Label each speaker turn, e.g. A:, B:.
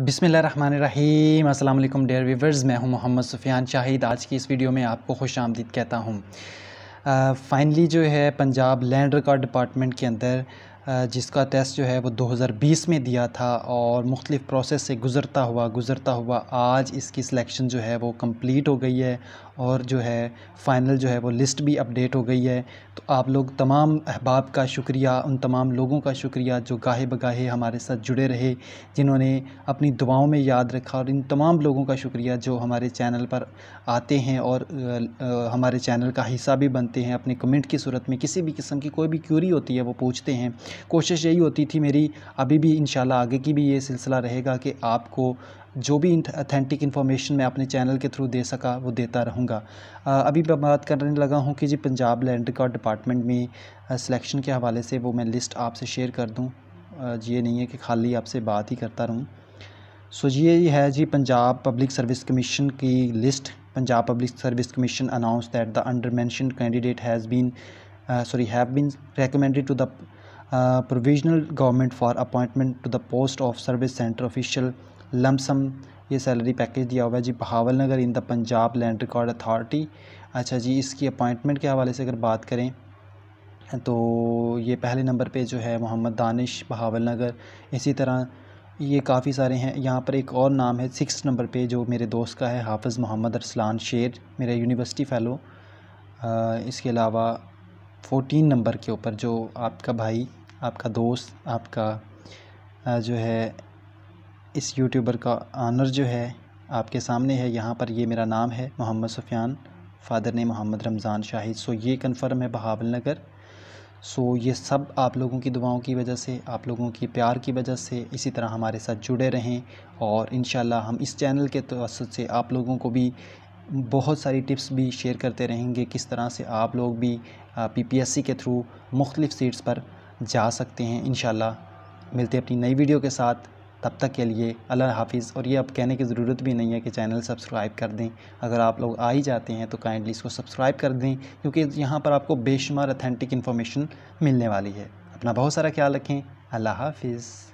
A: बिसमीम अल्लाम dare viewers मैं हूँ मोहम्मद सुफियान शाहिद। आज की इस वीडियो में आपको खुश आमदीद कहता हूँ। फाइनली जो है पंजाब लैंड रिकॉर्ड डिपार्टमेंट के अंदर जिसका टेस्ट जो है वो 2020 में दिया था और मुख्तलिफ़ प्रोसेस से गुज़रता हुआ गुज़रता हुआ आज इसकी सिलेक्शन जो है वो कंप्लीट हो गई है और जो है फ़ाइनल जो है वो लिस्ट भी अपडेट हो गई है। तो आप लोग तमाम अहबाब का शुक्रिया, उन तमाम लोगों का शुक्रिया जो गाहे बगाहे हमारे साथ जुड़े रहे, जिन्होंने अपनी दुआओं में याद रखा और इन तमाम लोगों का शुक्रिया जो हमारे चैनल पर आते हैं और हमारे चैनल का हिस्सा भी बनते हैं। अपने कमेंट की सूरत में किसी भी किस्म की कोई भी क्यूरी होती है वो पूछते हैं। कोशिश यही होती थी मेरी, अभी भी इन आगे की भी ये सिलसिला रहेगा कि आपको जो भी अथेंटिक इन्फॉर्मेशन मैं अपने चैनल के थ्रू दे सका, वो देता रहूँगा। अभी मैं बात करने लगा हूँ कि जी पंजाब लैंड रिकॉर्ड डिपार्टमेंट में सिलेक्शन के हवाले से वो मैं लिस्ट आपसे शेयर कर दूँ। ये नहीं है कि खाली आपसे बात ही करता रहूँ। सो ये है जी पंजाब पब्लिक सर्विस कमीशन की list Punjab public service commission announce that the under mentioned candidate has been sorry have been recommended to the provisional government for appointment to the post of service centre official lump ये salary package दिया हुआ है जी Bahawalnagar in the Punjab land record authority अच्छा जी, इसकी appointment के हवाले से अगर बात करें तो ये पहले नंबर पे जो है मोहम्मद दानिश बहावल नगर इसी तरह ये काफ़ी सारे हैं। यहाँ पर एक और नाम है सिक्स नंबर पे जो मेरे दोस्त का है हाफिज़ मोहम्मद अरसलान शेर, मेरा यूनिवर्सिटी फ़ेलो इसके अलावा फ़ोटीन नंबर के ऊपर जो आपका भाई आपका दोस्त, आपका जो है, इस यूट्यूबर का आनर जो है, आपके सामने है। यहाँ पर ये मेरा नाम है मोहम्मद सुफियान फ़ादर ने मोहम्मद रमज़ान शाहिद। सो ये कन्फर्म है बहावल नगर सो ये सब आप लोगों की दुआओं की वजह से, आप लोगों की प्यार की वजह से इसी तरह हमारे साथ जुड़े रहें और इन हम इस चैनल के तवसत से आप लोगों को भी बहुत सारी टिप्स भी शेयर करते रहेंगे, किस तरह से आप लोग भी पीपीएससी के थ्रू मुख्तलिफ़ सीट्स पर जा सकते हैं इन मिलते हैं अपनी नई वीडियो के साथ। तब तक के लिए अल्लाह हाफिज़। और ये अब कहने की ज़रूरत भी नहीं है कि चैनल सब्सक्राइब कर दें। अगर आप लोग आ ही जाते हैं तो काइंडली इसको सब्सक्राइब कर दें, क्योंकि यहाँ पर आपको बेशुमार अथेंटिक इन्फॉर्मेशन मिलने वाली है। अपना बहुत सारा ख्याल रखें। अल्लाह हाफिज़।